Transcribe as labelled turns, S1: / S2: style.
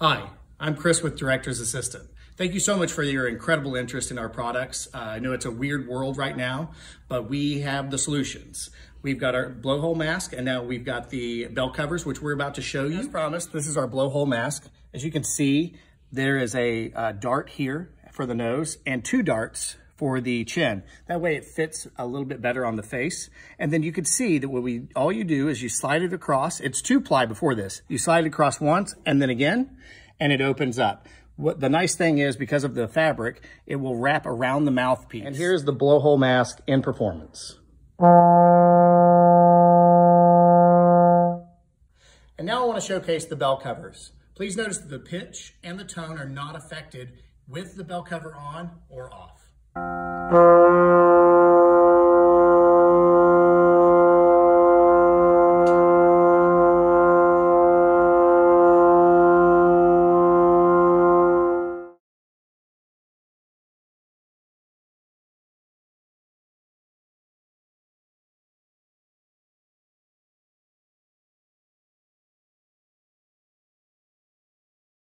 S1: Hi, I'm Chris with Director's Assistant. Thank you so much for your incredible interest in our products. Uh, I know it's a weird world right now, but we have the solutions. We've got our blowhole mask and now we've got the bell covers, which we're about to show you. As promised, this is our blowhole mask. As you can see, there is a uh, dart here for the nose and two darts for the chin. That way it fits a little bit better on the face. And then you can see that what we, all you do is you slide it across. It's two ply before this. You slide it across once and then again, and it opens up. What the nice thing is because of the fabric, it will wrap around the mouthpiece. And here's the blowhole mask in performance. And now I want to showcase the bell covers. Please notice that the pitch and the tone are not affected with the bell cover on or off. Uh...